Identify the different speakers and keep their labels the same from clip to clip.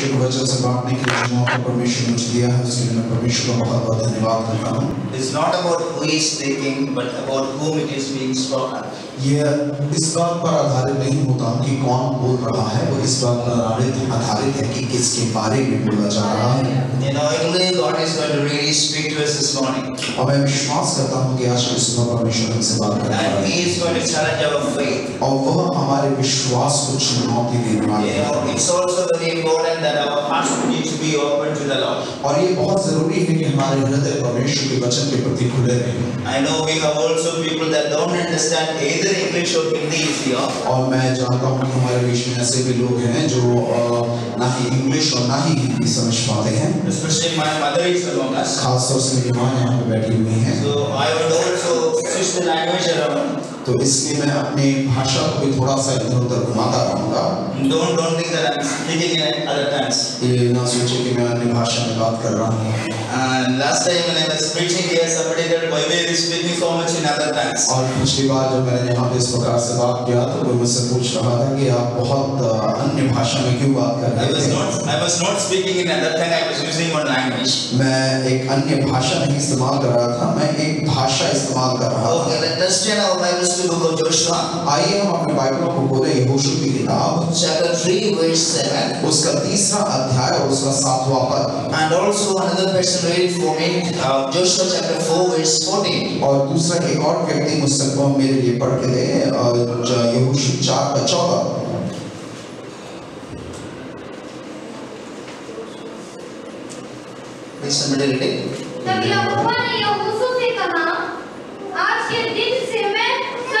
Speaker 1: پرمیشور کو بچہ سے بات نہیں کی جو کو مجھ دیا ہے اس لیے میں پرمیشور کا بہت بہت دھنیہ کرتا ہوں
Speaker 2: It's not about who is speaking but about whom it is being spoken.
Speaker 1: یہ اس بات پر آدھارت نہیں ہوتا کہ کون بول رہا ہے وہ اس بات پر آدھارت ہے کہ کس کے بارے میں بولا جا رہا ہے
Speaker 2: And I believe God is going to really speak to us this morning.
Speaker 1: اور میں وشواس کرتا ہوں کہ آج کی صبح پرمیشور ہم سے بات کرے گا And He
Speaker 2: is going to challenge our faith.
Speaker 1: اور وہ ہمارے وشواس کو چنوتی دینے والا ہے.
Speaker 2: It's also very important that our hearts need to be open to the Lord.
Speaker 1: اور یہ بہت ضروری ہے کہ ہمارے ہردے پرمیشور کے وچن کے پرتی کھلے رہیں.
Speaker 2: I know we have also people that don't understand either English or Hindi is here.
Speaker 1: اور میں جانتا ہوں کہ ہمارے بیچ میں ایسے بھی لوگ ہیں جو نہ ہی انگلش اور نہ ہی ہندی سمجھ پاتے ہیں.
Speaker 2: especially my mother is among us.
Speaker 1: خاص طور سے میری ماں یہاں پہ بیٹھی ہوئی ہیں.
Speaker 2: So I would also switch the language around.
Speaker 1: تو اس لیے میں اپنی بھاشا کو بھی تھوڑا سا ادھر ادھر گھماتا رہوں گا۔
Speaker 2: Don't don't think that I'm speaking in other times
Speaker 1: یہ نہ سوچے کہ میں اپنی بھاشا میں بات کر رہا ہوں۔
Speaker 2: uh,
Speaker 1: اور پچھلی بار جب میں نے یہاں پہ اس پرکار سے بات کیا تو مجھ سے پوچھ رہا تھا کہ آپ بہت uh, انیہ بھاشا میں کیوں بات کر رہے
Speaker 2: I was not speaking in I was using one language.
Speaker 1: میں ایک انیہ بھاشا نہیں استعمال کر رہا تھا میں ایک بھاشا استعمال کر رہا oh, تھا۔
Speaker 2: okay let us
Speaker 1: چار کا
Speaker 2: چیس مل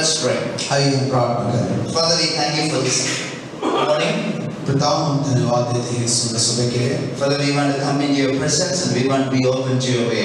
Speaker 2: let's pray. Father, we thank you for this morning. Father, we want to come into your presence and we want to be open to your way.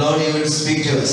Speaker 2: Lord, you will speak to us.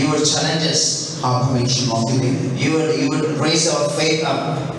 Speaker 2: You will challenge us. You would, you would raise our faith up.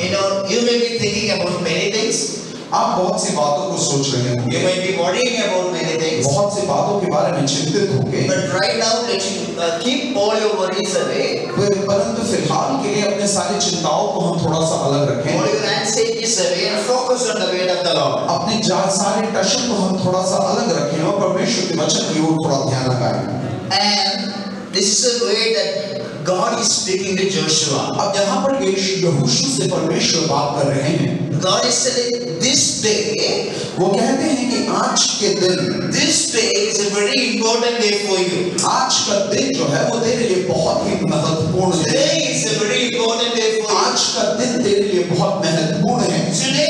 Speaker 2: You know, you may be thinking about many things.
Speaker 1: آپ بہت سی باتوں کو سوچ رہے ہوں گے۔ بہت سی باتوں کے بارے میں چنتت ہوں گے۔ But
Speaker 2: right now let you uh, keep all your
Speaker 1: فی الحال کے لیے اپنے ساری چنتاؤں کو ہم تھوڑا سا الگ رکھیں. اپنے جان سارے ٹشن کو ہم تھوڑا سا الگ رکھیں اور پرمیشور کے وچن کی اور تھوڑا دھیان لگائیں.
Speaker 2: And God is speaking to Joshua.
Speaker 1: اب یہاں پر یہوشو سے پرمیشور بات کر رہے ہیں
Speaker 2: God is saying this day
Speaker 1: وہ کہتے ہیں کہ آج کے دن
Speaker 2: this day is a very important day for you.
Speaker 1: آج کا دن جو ہے وہ تیرے لیے بہت ہی مہتوپورن ہے. Today
Speaker 2: is a very important day for you.
Speaker 1: آج کا دن تیرے لیے بہت مہتوپورن ہے.
Speaker 2: Today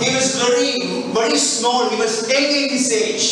Speaker 2: he was very very small he was 10 in his age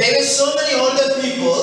Speaker 2: there were so many older people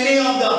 Speaker 2: any of them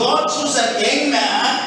Speaker 2: god chose a young man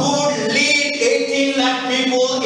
Speaker 2: who lead 18 lakh people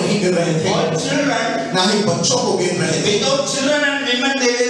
Speaker 1: نہیں گرہ تھے۔
Speaker 2: گر رہے تھے۔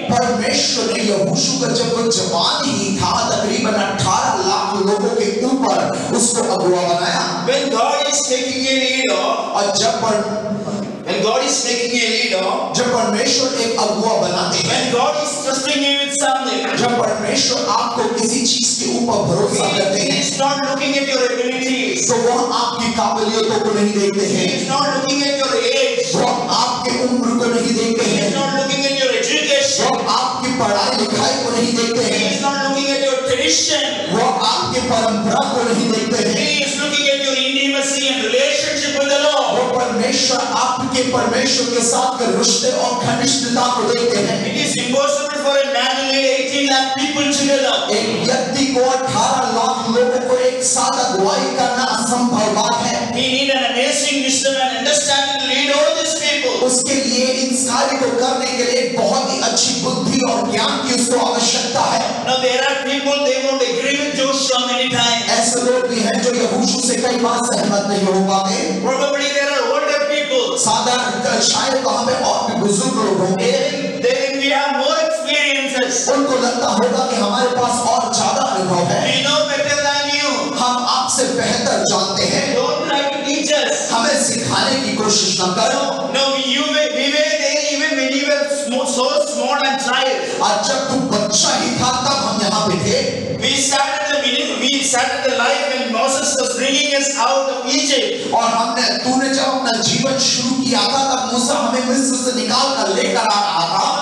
Speaker 1: پرمیشور نے یہوشو کا جب وہ جوان ہی تھا تقریباً اٹھارہ لاکھ لوگوں کے اوپر اس کو اگوا بنایا۔
Speaker 2: When God is taking a leader
Speaker 1: اور جب
Speaker 2: When God is a leader
Speaker 1: جب پرمیشور ایک اگوا بناتے ہیں When
Speaker 2: God is trusting you with something
Speaker 1: جب پرمیشور آپ کو کسی چیز کے اوپر بھروسہ کرتے ہیں
Speaker 2: He is not looking at your abilities.
Speaker 1: تو وہ آپ کی قابلیتوں کو نہیں دیکھتے ہیں۔ He
Speaker 2: is not looking at your age.
Speaker 1: وہ آپ کے عمر کو نہیں دیکھتے ہیں۔ He is
Speaker 2: not looking at your وہ
Speaker 1: آپ کی پڑھائی لکھائی کو نہیں دیکھتے ہیں He
Speaker 2: not looking at your tradition.
Speaker 1: وہ آپ کی پرمپرا کو نہیں دیکھتے ہیں
Speaker 2: He is looking at your intimacy and relationship with the Lord.
Speaker 1: وہ پرمیشور آپ کے پرمیشور کے ساتھ کے رشتے اور گھنشتتا کو دیکھتے ہیں
Speaker 2: It is impossible for a man to lead 18 lakh people together.
Speaker 1: ایک یدی کو 18 لاکھ لوگوں کو ایک ساتھ اگوائی کرنا اسمبھو بات اس کے لیے ان سارے کو کرنے کے لیے بہت ہی اچھی بدھی اور گیان کی اس کو آوشکتا ہے
Speaker 2: Now there are people they won't agree with Joshua many times.
Speaker 1: ایسے لوگ بھی ہیں جو یہوشو سے کئی بار سہمت نہیں ہو پاتے
Speaker 2: Probably there are older people.
Speaker 1: سادہ شاید تو ہمیں اور بھی بزرگ لوگ ہوں گے
Speaker 2: we have more experiences.
Speaker 1: ان کو لگتا ہوگا کہ ہمارے پاس اور زیادہ انبھو ہے We
Speaker 2: know better than you.
Speaker 1: ہم آپ سے بہتر جانتے ہیں
Speaker 2: Don't
Speaker 1: ہمیں سکھانے کی کوشش نہ کرو۔
Speaker 2: سوڑنا چاہے
Speaker 1: بچہ ہی تھا تب یہاں پہ تھے
Speaker 2: we sat at the beginning we sat at the life when moses was bringing us out of egypt
Speaker 1: اور ہم نے تو نے جب اپنا جیون شروع کیا تھا تب موسی ہمیں مصر سے نکال کر لے کر آ رہا تھا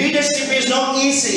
Speaker 2: Leadership is not easy.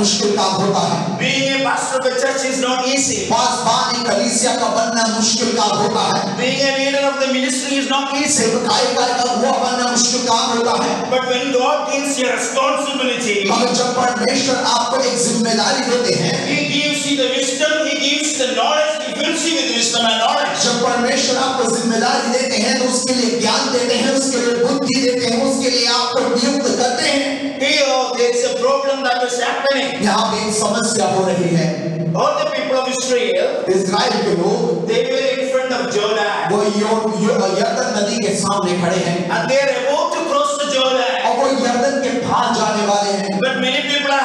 Speaker 1: مشکل کام ہوتا ہے۔
Speaker 2: Being a pastor of a church is not easy.
Speaker 1: پاسبان کلیسیا کا بننا مشکل کام ہوتا ہے۔
Speaker 2: Being a leader of the ministry is not easy.
Speaker 1: کائی کائی کا وہ بننا مشکل کام ہوتا ہے۔
Speaker 2: But when God gives you responsibility
Speaker 1: مگر جب پرمیشور آپ کو ایک ذمہ داری دیتے ہیں
Speaker 2: he gives you the wisdom, he gives the knowledge, he fills you with wisdom and knowledge.
Speaker 1: جب پرمیشن آپ کو ذمہ داری دیتے ہیں تو اس کے لیے گیان دیتے ہیں اس کے لیے بدھی دیتے ہیں اس کے لیے آپ کو نیوکت کرتے ہیں
Speaker 2: Here there is a problem that is happening.
Speaker 1: یہاں پہ ایک سمجھ کیا ہو رہی ہے
Speaker 2: All the people of Israel
Speaker 1: Israel کے لوگ
Speaker 2: They were in front of Jordan
Speaker 1: وہ یردن ندی کے سامنے کھڑے ہیں
Speaker 2: And they are about to cross the Jordan
Speaker 1: اور وہ یردن کے پھان جانے والے ہیں
Speaker 2: But many people are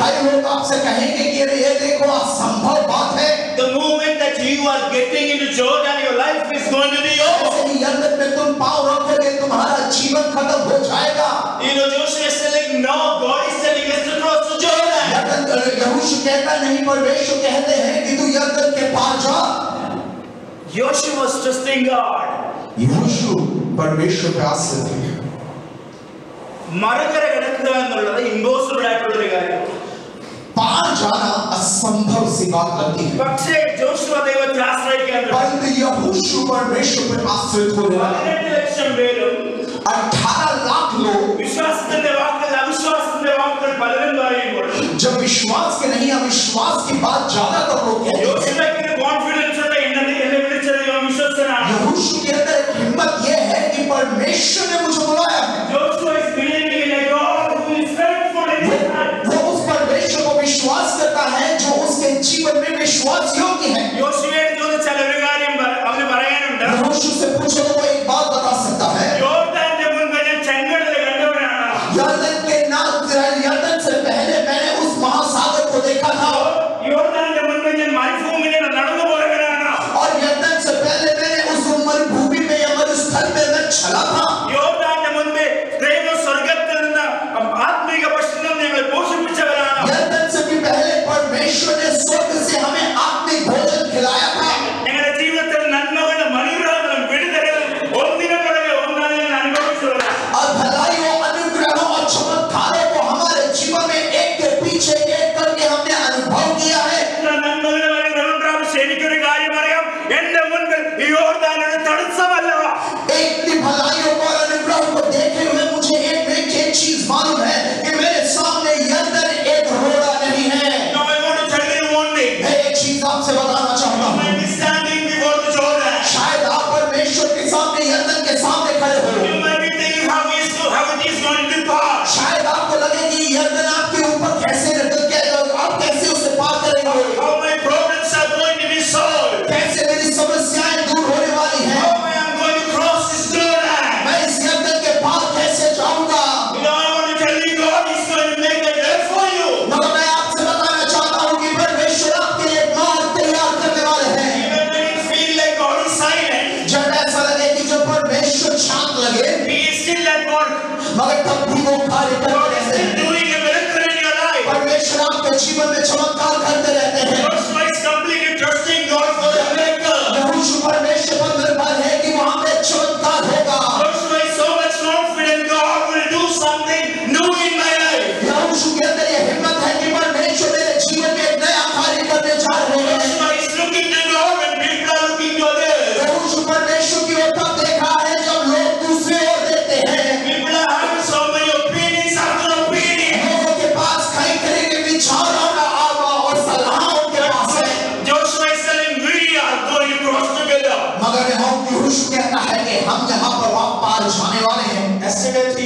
Speaker 1: بھائی لوگ آپ سے کہیں گے کہ یہ دیکھو اسمبھو بات ہے۔
Speaker 2: The moment that you are getting into Jordan your life is going to be over
Speaker 1: اسی یرد پہ تم پاؤ رکھے گے تمہارا جیون ختم ہو جائے گا۔
Speaker 2: You know Joshua is telling now God is telling us to cross the Jordan.
Speaker 1: یہوش کہتا نہیں پر ویشو کہتے ہیں کہ تو یندر کے پاس جا۔
Speaker 2: Yoshua was trusting God.
Speaker 1: یہوشو پر پہ پیاس سے تھی
Speaker 2: مرکرہ گڑکتا ہے انگوزر رائٹ پڑھنے گا ہے
Speaker 1: اٹھارہ لاکھ لوگ جب کی بات زیادہ کرو کیا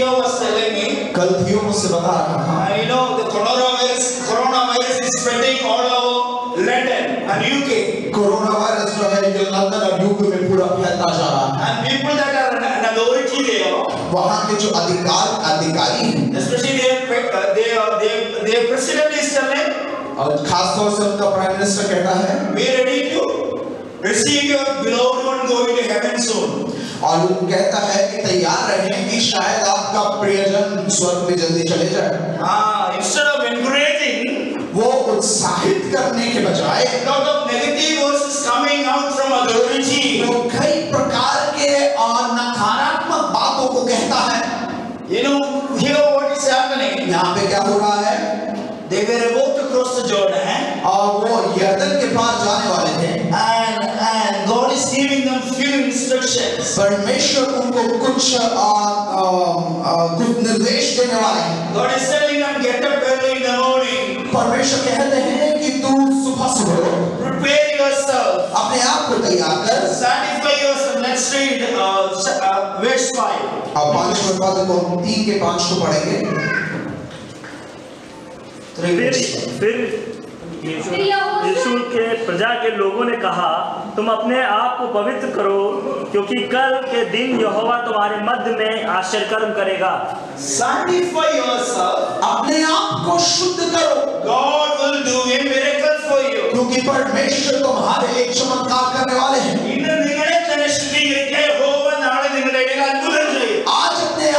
Speaker 2: کلتیوں کا سیلے میں
Speaker 1: کلتیوں سے بتا رہا ہوں
Speaker 2: I know the coronavirus coronavirus is spreading all over London and UK
Speaker 1: corona virus جو ہے جو لندن اور یوکے میں پورا پھیلتا جا رہا
Speaker 2: ہے and people that are in an authority they
Speaker 1: وہاں کے جو ادھیکار ادھیکاری ہیں
Speaker 2: especially they they they president is telling
Speaker 1: اور خاص طور سے ان کا پرائم منسٹر کہتا ہے
Speaker 2: we ready to receive your beloved one going to heaven soon
Speaker 1: اور وہ کہتا ہے کہ تیار رہیں کہ شاید آپ کا پریجن سورت میں جلدی چلے جائے۔
Speaker 2: ہاں انسٹیڈ آف
Speaker 1: وہ اتساہت کرنے کے بجائے
Speaker 2: لاٹ آف
Speaker 1: وہ کئی کے اور باتوں کو کہتا ہے۔ یہاں پہ کیا ہو رہا ہے؟ اور وہ یردن کے پاس جانے والے پرمیشور ان کو کچھ کچھ نردیش دینے والے ہیں
Speaker 2: God is telling them get up early in the morning.
Speaker 1: Parmeshwar کہتے ہیں کہ تو صبح صبح
Speaker 2: prepare yourself.
Speaker 1: اپنے آپ کو تیار کر
Speaker 2: satisfy yourself. Let's read uh, uh verse 5
Speaker 1: اب پانچ نمبر بعد کو ہم تین کے پانچ کو پڑھیں گے
Speaker 2: پھر
Speaker 3: پھر
Speaker 4: یسو
Speaker 3: کے پرجا کے لوگوں نے کہا تم اپنے آپ کو پوتر کرو کیونکہ کل کے دن یہوہ تمہارے مد میں آشر کرم کرے گا
Speaker 2: سینٹیفائی یورسیلف
Speaker 1: اپنے آپ کو شدھ کرو
Speaker 2: God will do a miracle for you
Speaker 1: کیونکہ پرمیشور تمہارے لیے چمتکار کرنے والے ہیں
Speaker 2: ഇന്ന് നിങ്ങളെ തനശ്രീയിരിക്കെ യഹോവ നാളെ നിങ്ങളുടെ ഇടയിൽ അത്ഭുതം ചെയ്യും.
Speaker 1: ആജ് അപ്നെ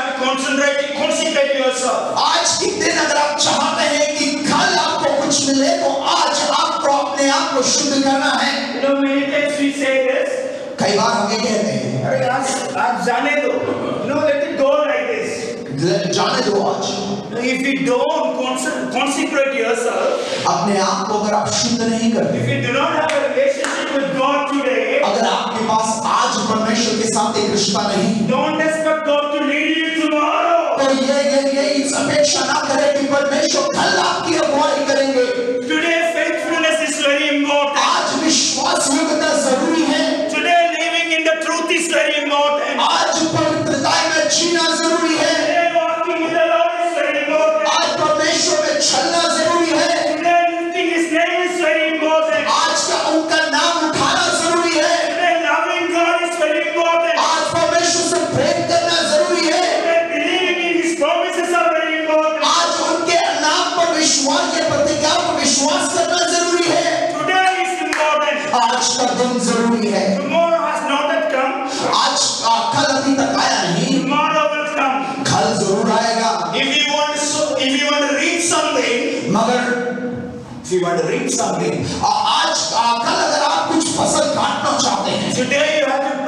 Speaker 2: آپ کونسنٹریٹ کونسنٹریٹ یورسلف
Speaker 1: آج کی دن اگر آپ چاہتے ہیں کہ کل آپ کو کچھ ملے تو آج آپ کو اپنے آپ کو شد کرنا ہے۔
Speaker 2: You know many times we say this.
Speaker 1: کئی بار ہمیں کہتے ہیں۔
Speaker 2: ارے آج آج جانے دو۔ No let it go like this.
Speaker 1: جانے دو آج۔
Speaker 2: If you don't consecrate yourself
Speaker 1: اپنے آپ کو اگر آپ شد نہیں کرتے if
Speaker 2: you do not have a relationship with God today
Speaker 1: اگر آپ کے پاس آج پرمیشن کے ساتھ ایک رشتہ نہیں۔
Speaker 2: don't expect God to lead you
Speaker 1: تو یہ یہ اس اپیکشا نہ کرے کہ پرمیشور کل آپ کی اگوائی
Speaker 2: Today you have to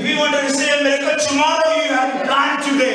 Speaker 2: If you want to receive a miracle tomorrow, you have to plan today.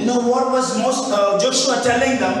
Speaker 2: You know what was most uh, Joshua telling them?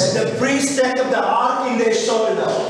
Speaker 1: That the
Speaker 2: priest took the ark in their shoulder.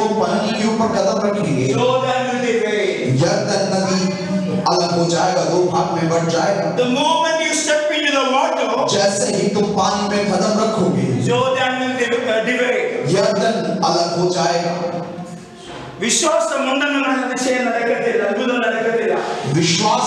Speaker 1: وہ پانی کے اوپر قدم رکھیں گے۔ جب تک نبی الگ ہو جائے گا دو بھاگ میں بڑھ جائے گا۔ جیسے ہی تم پانی میں قدم رکھو گے۔ یردن الگ ہو جائے گا۔
Speaker 2: ವಿಶ್ವಾಸ ಮುಂದನ್ನು ನನ್ನ ದಿಶೆಯ ನಡಕತ್ತಿಲ್ಲ ಅದ್ಭುತ ನಡಕತ್ತಿಲ್ಲ
Speaker 1: ವಿಶ್ವಾಸ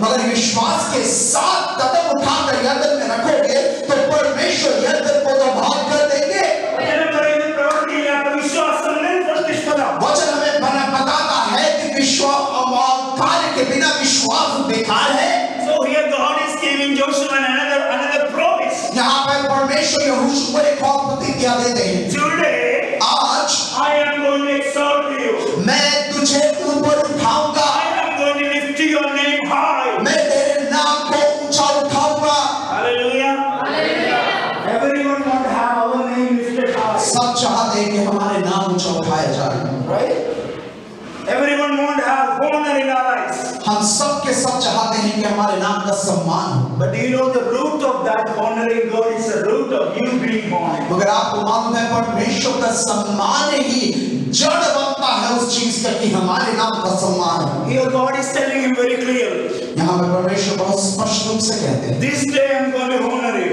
Speaker 1: مگر وشواس کے ساتھ قدم اٹھا کر یردن میں رکھو گے تو پرمیشور یردن کو تو بھاگ کر دیں گے۔ وچن ہمیں بنا بتاتا ہے کہ وشواس کے بنا وشواس بیکار ہے یہاں پر پرمیشور یہوشو کو ایک اور
Speaker 2: But do you know the root of that honoring God is the root of you being born. Here God is telling you very clear. This day I'm going to honor you.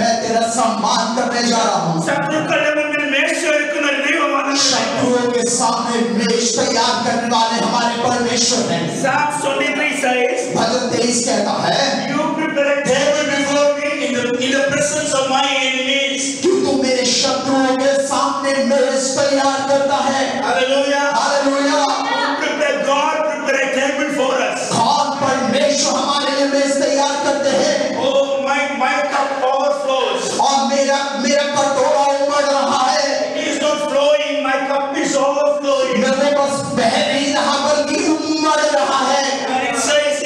Speaker 1: میں تیرا سامان کرنے جا رہا ہوں۔
Speaker 2: شکروں
Speaker 1: کے سامنے میش تیار کرنے والے ہمارے پرمیشور ہیں بھجن تیس کہتا ہے
Speaker 2: table before me in the, in the presence of my enemies.
Speaker 1: تو میرے شکروں کے سامنے تیار کرتا ہے
Speaker 2: Hallelujah.
Speaker 1: Hallelujah.
Speaker 2: Prepare God prepare a table for us.
Speaker 1: Parmeshwar ہمارے تیار کرتے ہیں
Speaker 2: off going.
Speaker 1: میرے پاس بہر ہی رہا بلکہ مر رہا ہے
Speaker 2: And it says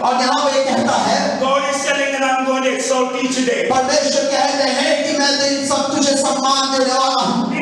Speaker 1: اور یہاں پہ یہ کہتا ہے
Speaker 2: God is telling that I'm going to exalt you today.
Speaker 1: پردیشن کہتے ہیں کہ میں دن سب تجھے سمان دے رہا ہوں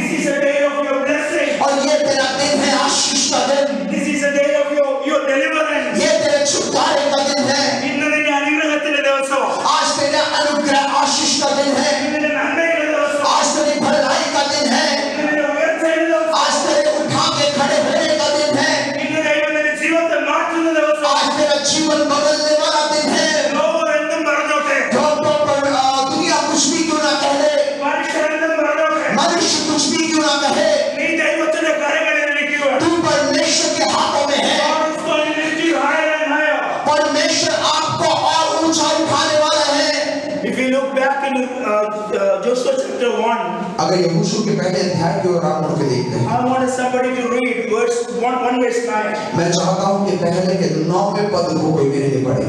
Speaker 1: میں چاہتا ہوں کہ پہلے کے نوے پد کو کوئی میرے لیے پڑھے۔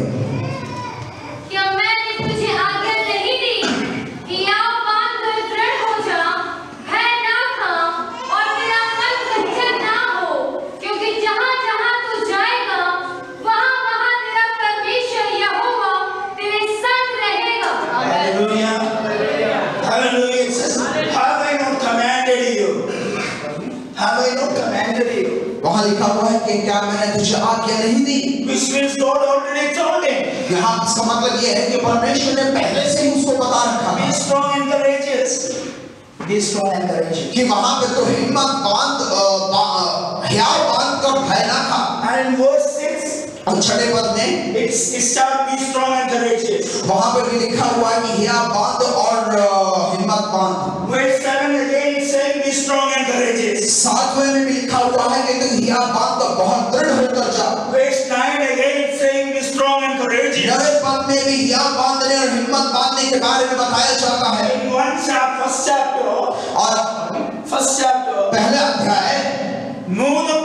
Speaker 2: Hallelujah.
Speaker 1: لکھا ہوا ہے کہ کیا میں نے تجھے آگیا نہیں دی
Speaker 2: which means God already told him.
Speaker 1: یہاں اس کا مطلب یہ ہے کہ پرمیشن نے پہلے سے ہی اس کو بتا رکھا be
Speaker 2: strong and courageous be strong and courageous
Speaker 1: کہ وہاں پہ تو ہمت باندھ ہیا باندھ کر پھیلا تھا
Speaker 2: and verse
Speaker 1: اور چھٹے پد میں
Speaker 2: it's start be strong and courageous.
Speaker 1: وہاں پر بھی لکھا ہوا ہے کہ ہیا باندھ اور ہمت باندھ۔
Speaker 2: Verse 7 again saying be strong and courageous.
Speaker 1: ساتویں میں بھی لکھا ہوا ہے کہ تم ہیا باندھ اور بہت درڑ ہو کر جا۔
Speaker 2: Verse 9 again saying be strong and courageous. نوے
Speaker 1: پد میں بھی ہیا باندھنے اور ہمت باندھنے کے بارے میں بتایا جاتا ہے۔
Speaker 2: In one chapter first chapter
Speaker 1: اور
Speaker 2: first chapter
Speaker 1: پہلا ادھیائے
Speaker 2: no no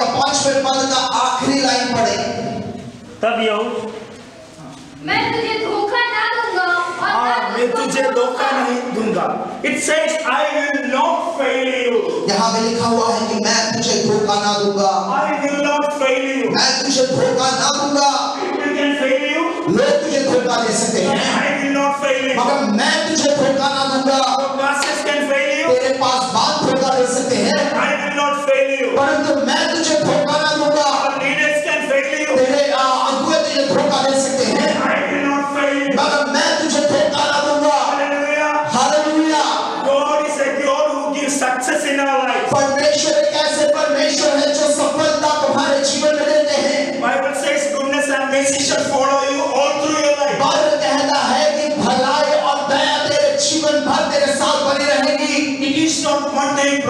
Speaker 1: اور پانچویں پد کا آخری لائن پڑھے
Speaker 3: تب یہود
Speaker 4: میں تجھے دھوکہ نہ دوں گا میں تجھے دھوکہ
Speaker 2: نہیں دوں گا it says I will not fail you.
Speaker 1: یہاں پہ لکھا ہوا ہے کہ میں تجھے دھوکہ نہ دوں گا
Speaker 2: I will not fail you.
Speaker 1: میں تجھے دھوکہ نہ دوں گا
Speaker 2: people can fail you.
Speaker 1: لوگ تجھے دھوکہ دے سکتے ہیں
Speaker 2: I will not fail you.
Speaker 1: مگر میں تجھے دھوکہ نہ دوں گا
Speaker 2: your classes can fail you.
Speaker 1: تیرے پاس بات دھوکہ دے سکتے ہیں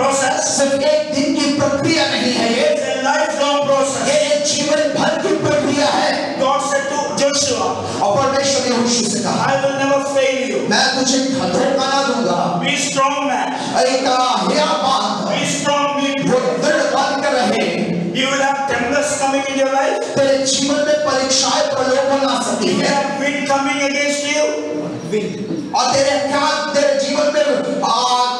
Speaker 2: پروسیس
Speaker 1: صرف ایک دن کی پرکریا نہیں ہے
Speaker 2: یہ لائف لانگ پروسیس یہ
Speaker 1: ایک جیون بھر کی پرکریا ہے
Speaker 2: گاڈ سے تو جوشوا
Speaker 1: اور پرمیشور نے یوشع سے کہا
Speaker 2: I will never fail you.
Speaker 1: میں تجھے دھوکہ نہ دوں گا
Speaker 2: be strong man.
Speaker 1: اے کاہیا بات be
Speaker 2: strong man وہ دڑ
Speaker 1: بن کر رہے
Speaker 2: you will have tempests coming in your life.
Speaker 1: تیرے جیون میں پریکشائیں پرلوبن آ سکتی ہے you
Speaker 2: have wind coming against you. wind
Speaker 1: اور تیرے کیا تیرے جیون میں آگ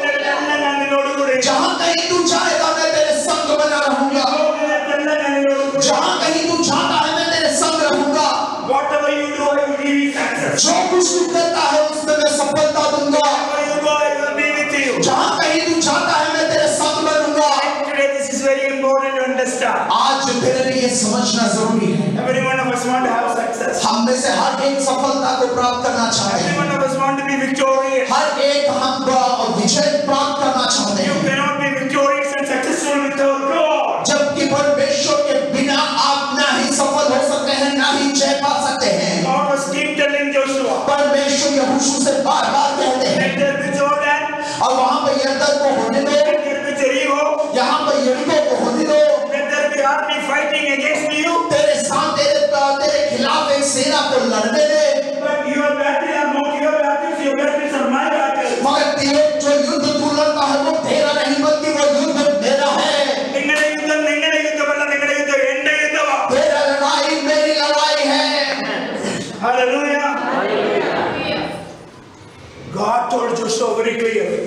Speaker 1: جو کچھ تو کہتا ہے اس میں میں سفلتا دوں گا۔ جہاں کہیں تو چاہتا ہے میں تیرے ساتھ بنوں گا۔ آج تیرے لیے سمجھنا ضروری ہے۔ ہم میں سے ہر ایک سفلتا کو پراپت کرنا چاہتے ہر ایک ہم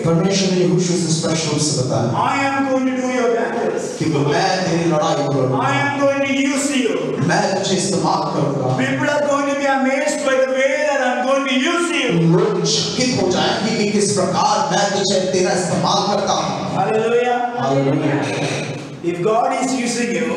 Speaker 1: پرمیشن نے یہوشع سے اسپیشل سے بتایا
Speaker 2: I am going to do your کہ میں
Speaker 1: تیری لڑائی کروں گا I
Speaker 2: am going to use you
Speaker 1: میں تجھے استعمال کروں گا
Speaker 2: people are going to be amazed by the way that I'm going to use you
Speaker 1: لوگ شکیت ہو جائیں گے کہ کس پرکار میں تجھے تیرا استعمال کرتا ہوں
Speaker 2: ہalleluya If God is using you,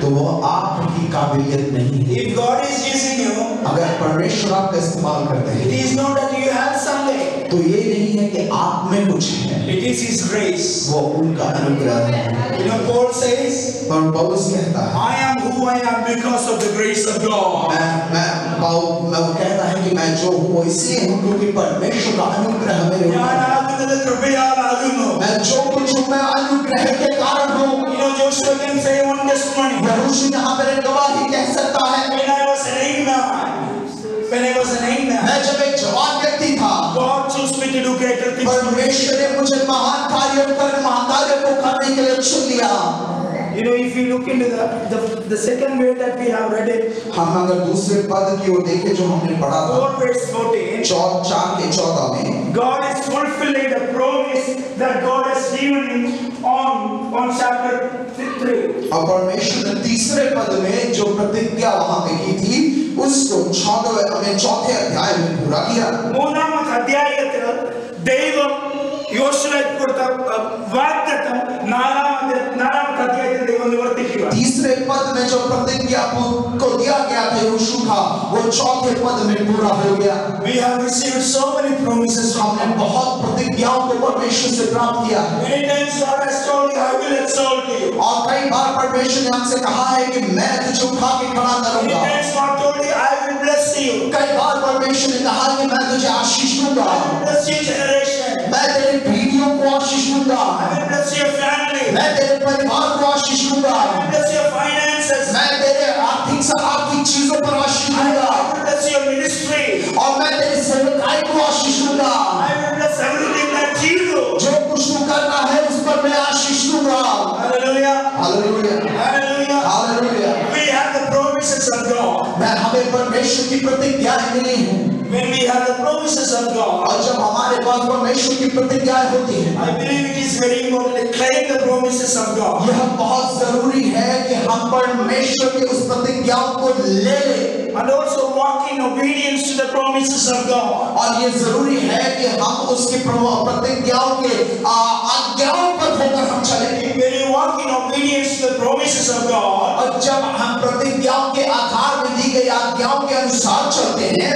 Speaker 1: تو آپ کی
Speaker 2: If God is using you,
Speaker 1: اگر پرمیشورا کا استعمال کرتے ہیں
Speaker 2: it is not that you have something.
Speaker 1: تو یہ نہیں ہے کہ آپ میں کچھ ہے۔
Speaker 2: It is his grace.
Speaker 1: وہ ان کا انگرہ ہے۔ You know
Speaker 2: Paul says
Speaker 1: پر پولس کہتا ہے
Speaker 2: I am who I am because of the grace of God.
Speaker 1: میں میں پاؤ میں کہتا ہے کہ میں جو ہوں وہ اس لیے ہوں کیونکہ پرمیشور کا انگرہ میرے اوپر
Speaker 2: ہے
Speaker 1: میں جو کچھ ہوں میں انگرہ کے کارن ہوں۔
Speaker 2: You know Joshua can say one testimony.
Speaker 1: یہاں پر ایک گواہی کہہ سکتا ہے۔
Speaker 2: پرمیشن نے
Speaker 1: مجھے مہان کاریوں پر مہاکاریوں کو کرنے کے لیے چن لیا۔
Speaker 2: You know, if you look into the, the, the second way that we have read it,
Speaker 1: ہم اگر دوسرے پد کی اور دیکھیں جو ہم نے پڑھا تھا۔
Speaker 2: 4 verse 14
Speaker 1: چور چار کے چودہ میں
Speaker 2: God is fulfilling the promise that God has given him on, on chapter 3
Speaker 1: اور پرمیشن نے تیسرے پد میں جو پرتیگیا وہاں پہ کی تھی اس کو چودہ ہمیں چوتھے ادھیائے میں پورا کیا۔
Speaker 2: مونا مت ادھیائے దైవం యోషుల కొరత వాగ్దతం నానా
Speaker 1: تیسرے پد میں جو پرتگیا کو دیا گیا تھا یوشو کا وہ چوتھے پد میں پورا ہو گیا۔
Speaker 2: We have received so many promises ہم نے
Speaker 1: بہت پرتگیاؤں کو پرمیشن سے پراپت کیا۔
Speaker 2: Many times God has told you I will exalt you.
Speaker 1: اور کئی بار پرمیشن نے ہم سے کہا ہے کہ میں تجھے اٹھا کے کھڑا کروں گا۔ many
Speaker 2: times God told you I will bless you.
Speaker 1: کئی بار پرمیشن نے کہا کہ میں تجھے آشیش دوں گا۔ I will
Speaker 2: bless you generation.
Speaker 1: میں تیرے پیڑھیوں کو آشیش دوں گا۔ I will میں تیرے پریوار کو آشیش دوں گا۔ میں تیرے آرتھک سے آرتھک چیزوں پر آشیش دوں گا۔ اور میں تیری سیوکائی کو آشیش دوں گا۔ جو کچھ تو کرنا ہے اس پر میں آشیش دوں گا۔ میں ہمیں پرمیشور کی پرتیگیائیں ملی ہیں
Speaker 2: when we have the promises of God اور
Speaker 1: جب ہمارے پاس پرمیشور کی پرتیجائے ہوتی ہیں
Speaker 2: I believe it is very important to claim the promises of God.
Speaker 1: یہ بہت ضروری ہے کہ ہم پرمیشور کی اس پرتیجاؤں کو لے لیں۔
Speaker 2: And also walk in obedience to the promises of God.
Speaker 1: اور یہ ضروری ہے کہ ہم اس کی پرتیجاؤں کے آگیاؤں پر ہو کر ہم چلیں۔
Speaker 2: When you walk in obedience to the promises of God
Speaker 1: اور جب ہم پرتیجاؤں کے آدھار میں دی گئی آگیاؤں کے انسار چلتے ہیں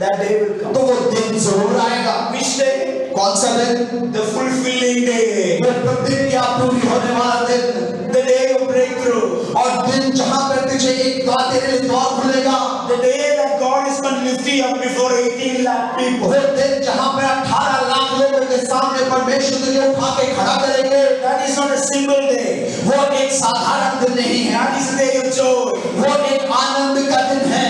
Speaker 2: that day will come.
Speaker 1: تو وہ دن ضرور آئے گا.
Speaker 2: Which day?
Speaker 1: کون سا دن؟
Speaker 2: The fulfilling day.
Speaker 1: پرتیجیا پوری ہونے والا دن.
Speaker 2: The day of breakthrough.
Speaker 1: اور دن جہاں پر تجھے ایک دعا تیرے لیے دعا کھلے گا.
Speaker 2: The day that God is going to lift you up before 18 lakh people.
Speaker 1: وہ دن جہاں پر 18 لاکھ لوگوں کے سامنے پرمیشور تجھے اٹھا کے کھڑا کریں گے.
Speaker 2: That is not a single day.
Speaker 1: وہ ایک سادھارن دن نہیں ہے. That
Speaker 2: is a day of joy.
Speaker 1: وہ ایک آنند کا دن ہے.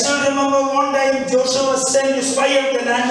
Speaker 2: Still remember one day Joshua was sent to spy out the land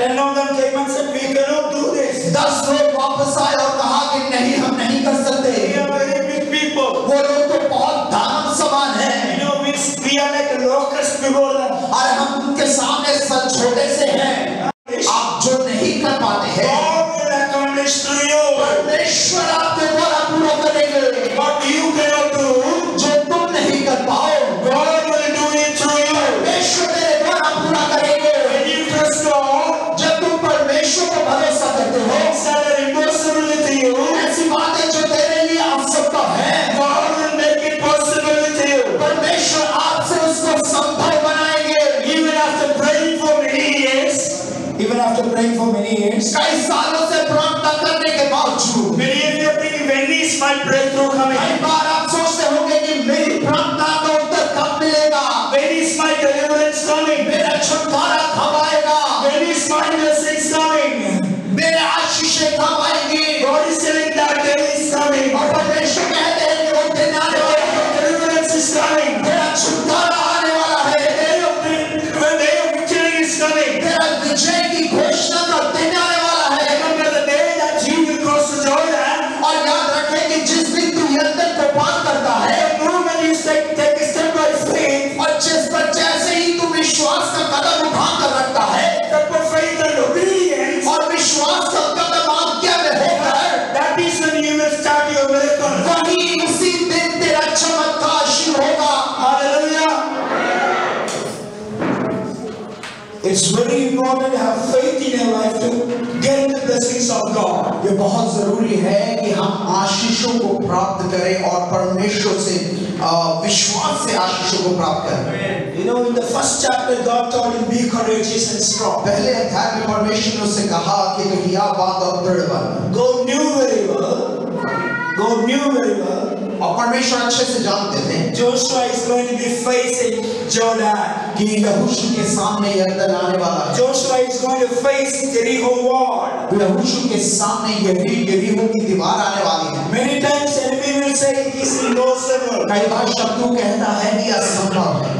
Speaker 2: Ten of them came and said, "We cannot
Speaker 1: دس لوگ واپس آئے اور کہا کہ نہیں ہم نہیں کر سکتے۔
Speaker 2: وہ
Speaker 1: لوگ تو بہت دانت سمان ہیں۔ اور ہم ان کے سامنے سب چھوٹے سے ہیں۔
Speaker 2: بڑی امپورٹنٹ ہے فیتی نے life to get the blessings of God
Speaker 1: یہ بہت ضروری ہے کہ ہم آشیشوں کو پراپت کریں اور پرمیشور سے وشواس سے آشیشوں کو پراپت کریں۔
Speaker 2: You know in the first chapter God told him be courageous and strong.
Speaker 1: پہلے ہے میں پرمیشور نے اسے کہا کہ تو ہیا بات اور دردبا
Speaker 2: Go new very well. Go new very well.
Speaker 1: اور پرمیشور اچھے سے جانتے تھے
Speaker 2: Joshua is going to be facing Jordan
Speaker 1: کہ یہوشو کے سامنے یردن آنے والا ہے
Speaker 2: Joshua is going to face Jericho wall.
Speaker 1: یہوشو کے سامنے یہوی یہوی کی دیوار آنے والی ہے
Speaker 2: many times enemy will say he is impossible.
Speaker 1: کئی بار شبدو کہتا ہے نہیں اسمبھو ہے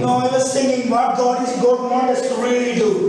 Speaker 1: you
Speaker 2: I was thinking what God is God want us to really do.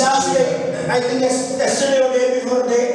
Speaker 1: Last day,
Speaker 2: I think yesterday or day before day,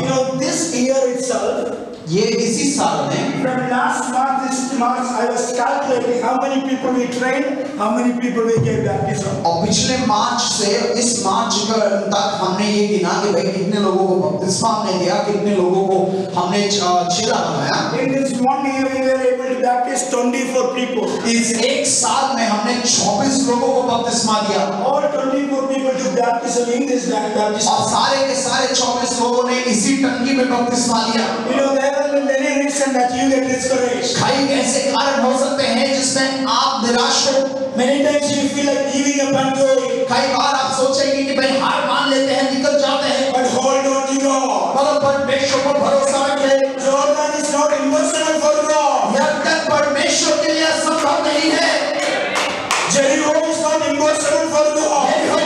Speaker 2: You know, this year itself.
Speaker 1: یہ سال میں ہم نے چوبیسما دیا
Speaker 2: اور آپ کی زمین دس بیک پر جس اور
Speaker 1: سارے کے سارے چوبیس لوگوں نے اسی ٹنگی میں بپتس پا لیا۔
Speaker 2: You know there will be many reasons that you get discouraged
Speaker 1: کھائی کے ایسے کارن ہو سکتے ہیں جس میں آپ نراش ہو۔
Speaker 2: Many times you feel like giving up and going
Speaker 1: کھائی بار آپ سوچیں گے کہ بھئی ہار مان لیتے ہیں نکل جاتے ہیں۔
Speaker 2: But hold on to God.
Speaker 1: مگر پر بے شکر بھروسہ رکھے۔
Speaker 2: Jordan is not impossible for God.
Speaker 1: یہ تک پرمیشو کے لیے سمبھو نہیں ہے۔
Speaker 2: Jericho is not impossible for God.
Speaker 1: یعنی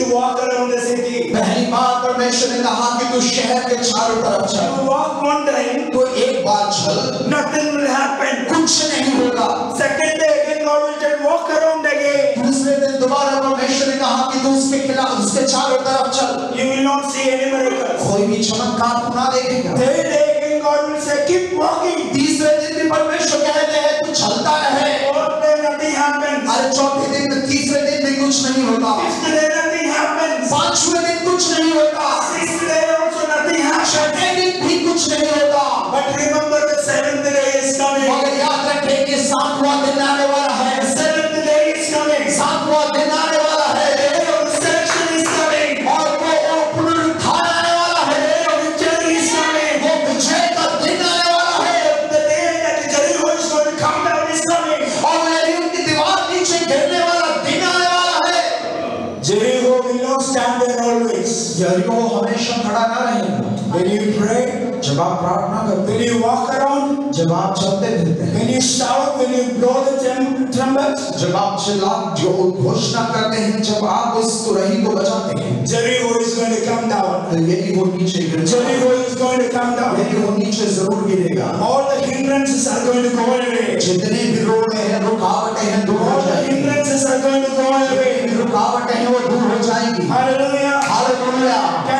Speaker 2: you walk around the city
Speaker 1: پہلی بار پرمیشن نے کہا کہ تو شہر کے چاروں طرف چل۔ you
Speaker 2: walk one time
Speaker 1: تو ایک بار چل۔
Speaker 2: Nothing will happen
Speaker 1: کچھ نہیں ہوگا۔
Speaker 2: Second day again God will just walk around again
Speaker 1: دوسرے دن دوبارہ پرمیشن نے کہا کہ تو اس کے خلاف اس کے چاروں طرف چل۔
Speaker 2: You will not see any miracle
Speaker 1: کوئی بھی چمتکار تو نہ دیکھے گا۔
Speaker 2: Day again God will say keep walking
Speaker 1: تیسرے دن بھی پرمیشن کہتے ہیں تو چلتا رہے۔
Speaker 2: اور
Speaker 1: چوتھے دن تیسرے دن بھی کچھ نہیں
Speaker 2: ہوتا۔
Speaker 1: پانچویں دن کچھ نہیں ہوتا چھٹے دن بھی کچھ نہیں ہوتا
Speaker 2: but remember the seventh day is coming. مگر
Speaker 1: یاد رکھیں کہ ساتواں دن آنے والا ہے
Speaker 2: seventh day is coming.
Speaker 1: ساتواں دن ہمیشہ کھڑا نہ رہے
Speaker 2: When you pray,
Speaker 1: جب آپ پرارتھنا کرتے When
Speaker 2: you walk around,
Speaker 1: جب آپ چلتے پھرتے When
Speaker 2: you shout, when you blow the trumpet,
Speaker 1: جب آپ چلا جو گھوشنا کرتے ہیں جب آپ اس ترہی کو بچاتے ہیں
Speaker 2: Jerry who is going to come down,
Speaker 1: تو یہی وہ نیچے گرے Jerry who
Speaker 2: is going to come down,
Speaker 1: یہی وہ نیچے ضرور گرے گا
Speaker 2: All the hindrances are going to go away.
Speaker 1: جتنے بھی روڑے ہیں رکاوٹے ہیں دور ہو جائیں All the hindrances
Speaker 2: are going to go away.
Speaker 1: رکاوٹے ہیں وہ دور ہو جائیں گی
Speaker 2: Hallelujah.
Speaker 1: Hallelujah.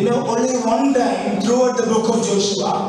Speaker 2: You know only one time throughout the book of Joshua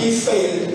Speaker 2: He failed.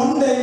Speaker 2: one time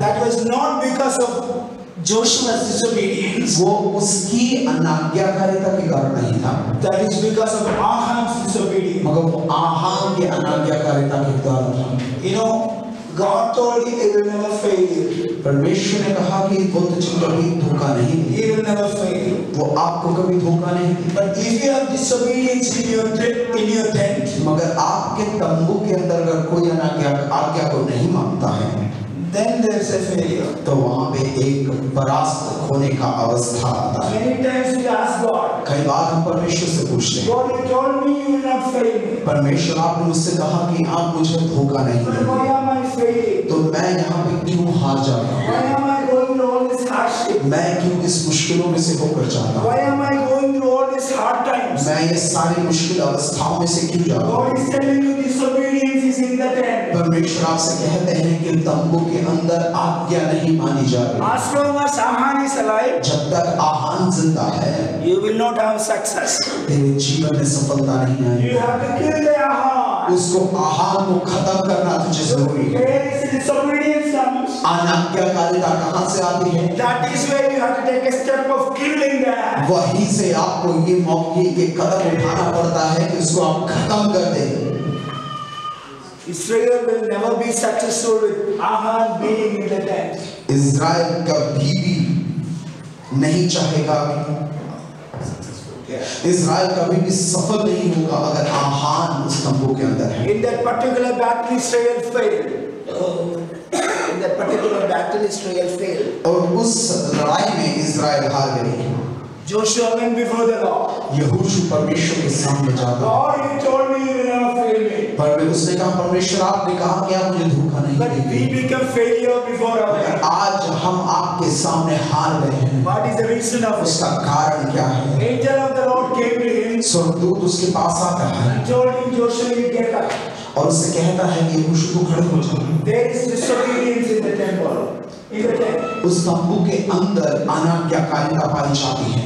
Speaker 2: That was not because of Joshua's
Speaker 1: وہ اس کی اناگیاکاریتا کارن نہیں تھا۔
Speaker 2: That is because of Ahab's disobedience.
Speaker 1: مگر وہ آہاب کی اناگیاکاریتا کے کارن تھا۔
Speaker 2: You know God told him it will never fail you.
Speaker 1: Parmeshwar نے کہا کہ وہ تجھے کبھی دھوکا نہیں it
Speaker 2: will never fail you.
Speaker 1: وہ آپ کو کبھی دھوکا نہیں
Speaker 2: but if you have disobedience in your tent in your tent
Speaker 1: مگر آپ کے تمبو کے اندر اگر کوئی کو نہیں مانتا ہے
Speaker 2: then there is a failure
Speaker 1: تو وہاں پہ ایک براست ہونے کا اوستھا آتا
Speaker 2: ہے۔ Many times we ask god
Speaker 1: کئی بار ہم پرمیشور سے پوچھتے ہیں۔
Speaker 2: God you told me you will not fail me.
Speaker 1: Parmeshwar آپ نے مجھ سے کہا کہ آپ مجھے دھوکا نہیں دیں why
Speaker 2: am i failing?
Speaker 1: تو میں یہاں پہ کیوں ہار جا رہا ہوں؟ Why
Speaker 2: am i going through all this hardship?
Speaker 1: میں کیوں اس مشکلوں میں سے ہو کر جا رہا ہوں؟
Speaker 2: Why am i going through all this hard times?
Speaker 1: میں یہ ساری مشکل اوستھاؤں میں سے کیوں جا رہا ہوں؟
Speaker 2: God is telling you disobedience is in the tent
Speaker 1: Parmeshwar آپ سے کہتے ہیں کہ تمبو کے اندر آگیا نہیں مانی جا جب تک آہان زندہ ہے
Speaker 2: you will not have success.
Speaker 1: تیرے جیون میں سفلتا نہیں آئے you have
Speaker 2: to kill the
Speaker 1: اس کو آہان کو ختم کرنا تجھے ضروری
Speaker 2: ہے۔
Speaker 1: آنا کیا disobedience کہاں سے آتی ہے؟
Speaker 2: That is where you have to take a step of killing that
Speaker 1: وہی سے آپ کو یہ موقع کے قدم اٹھانا پڑتا ہے کہ اس کو آپ ختم کر دیں۔
Speaker 2: Israel will never be successful with Ahan being in the tent.
Speaker 1: Israel kabhi bhi nahi chahega ki اسرائیل کبھی بھی سفر نہیں ہوگا اگر آہان اس تمبو کے اندر
Speaker 2: ہے in that particular battle Israel failed in that particular battle Israel failed
Speaker 1: اور اس لڑائی میں اسرائیل ہار گئی
Speaker 2: Joshua went before the law.
Speaker 1: یہوشو پرمیشن کے سامنے جاتا
Speaker 2: God, you told me you're not failing.
Speaker 1: پر میں اس نے کہا پرمیشن آپ نے کہا کہ آپ مجھے دھوکہ نہیں دیتے But we
Speaker 2: become failure before our life.
Speaker 1: آج ہم آپ کے سامنے ہار رہے ہیں
Speaker 2: What is the reason of اس
Speaker 1: کا کارن کیا ہے
Speaker 2: Angel of the Lord came to him.
Speaker 1: سردود اس کے پاس آتا ہے
Speaker 2: He told him Joshua you get up.
Speaker 1: اور اس سے کہتا ہے کہ یہوشو تو کھڑے ہو جائے
Speaker 2: There is disobedience in the temple.
Speaker 1: اس تمبو کے اندر اناج یا کاری کا پانی چھاپی ہے۔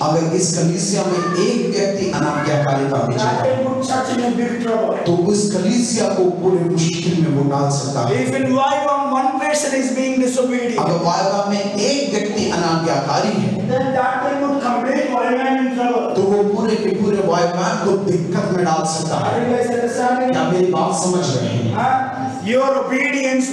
Speaker 1: اگر اس کلیسیا میں ایک ویکتی اناج یا کاری کا بیچارہ تو اس کلیسیا کو پورے مشکل میں وہ ڈال سکتا ہے۔
Speaker 2: اگر
Speaker 1: وائبہ میں ایک ویکتی اناج یا کاری ہے
Speaker 2: then that complete in trouble.
Speaker 1: کے پورے بائیمان کو دکت میں ڈال سکتا
Speaker 2: ہے کیا
Speaker 1: میری بات سمجھ رہے
Speaker 2: ہیں Your obedience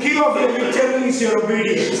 Speaker 2: key of your victory is your obedience.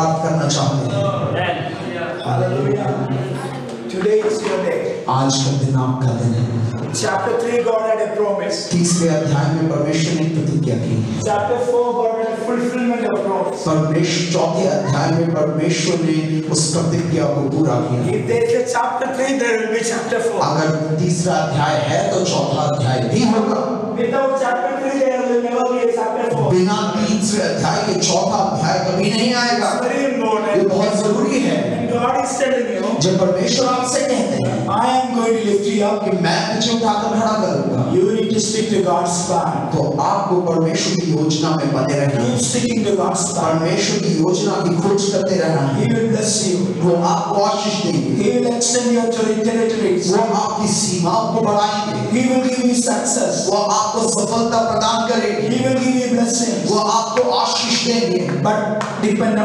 Speaker 1: بات کرنا چاہتے ہیں
Speaker 2: Today is your day.
Speaker 1: آج کا دن آپ کا دن ہے
Speaker 2: Chapter 3 God had a promise.
Speaker 1: تیسرے ادھیای میں پرمیشور نے پرتیگیا کی
Speaker 2: Chapter 4 God had a fulfillment of promise.
Speaker 1: Parmeshwar چوتھے ادھیای میں پرمیشور نے اس پرتیگیا کو پورا کیا
Speaker 2: If there is a chapter 3 there will be chapter 4.
Speaker 1: اگر تیسرا ادھیای ہے تو چوتھا ادھیای بھی ہوگا
Speaker 2: Without chapter 3 there will never be a chapter 4.
Speaker 1: بنا تیسرے ادھیای کے چوتھا ادھیای کبھی نہیں آئے گا۔
Speaker 2: یہ
Speaker 1: بہت ضروری ہے۔ جب پرمیشور آپ سے کہتے ہیں
Speaker 2: I am going to lift you up.
Speaker 1: کہ میں تجھے اٹھا کر کھڑا کروں گا۔
Speaker 2: You need to stick to God's plan.
Speaker 1: تو آپ کو پرمیشور کی یوجنا میں بنے رہنا keep
Speaker 2: sticking to God's plan.
Speaker 1: Parmeshwar کی یوجنا کی کھوج کرتے رہنا he
Speaker 2: will bless you.
Speaker 1: وہ آپ کو آشش دیں گے
Speaker 2: he will extend your territories
Speaker 1: وہ آپ کی سیماؤں کو بڑھائیں گے۔
Speaker 2: He will give you success.
Speaker 1: وہ آپ کو سفلتہ پردان کرے
Speaker 2: he will give you
Speaker 1: وہ آپ کو آشش دیں گے.
Speaker 2: But depend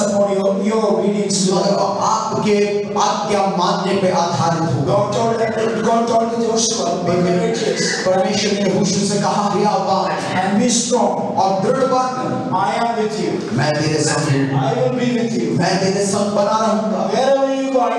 Speaker 2: upon your your obedience اور
Speaker 1: آپ کے آپ کے ماننے پہ آدھارت ہوگا؟
Speaker 2: God told God told to Joshua be courageous
Speaker 1: permission نے یوشوا سے کہا ہے ابا
Speaker 2: ایم بی سٹرونگ
Speaker 1: اور دڑ بن
Speaker 2: آئی ایم وِد یو
Speaker 1: میں تیرے ساتھ ہوں
Speaker 2: I will be with you
Speaker 1: میں تیرے ساتھ بنا رہوں گا۔
Speaker 2: ویئر to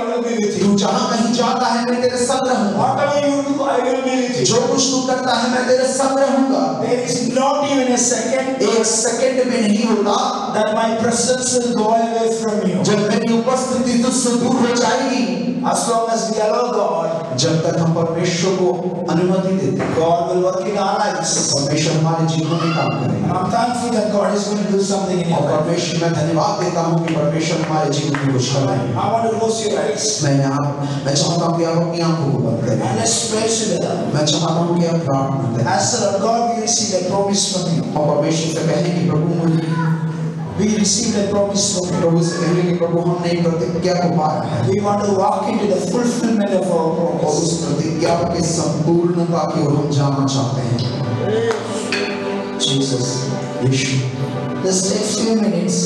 Speaker 1: جب تک ہمارے میں آپ میں چاہتا ہوں کہ آپ اپنی آنکھوں کو بند کریں
Speaker 2: میں
Speaker 1: چاہتا ہوں کہ آپ پرارتھنا کریں
Speaker 2: as a god we see the promise from you
Speaker 1: اور پرمیشن سے کہیں کہ پربھو مجھے
Speaker 2: We receive the promise of you.
Speaker 1: We
Speaker 2: want to walk into the fulfillment of our promise. Jesus.
Speaker 1: Yeshua.
Speaker 2: This day few minutes.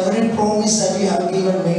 Speaker 2: every promise that you have given me.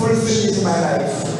Speaker 2: fulfill in my life.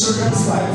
Speaker 2: children's life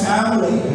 Speaker 2: family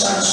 Speaker 2: church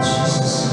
Speaker 1: Jesus.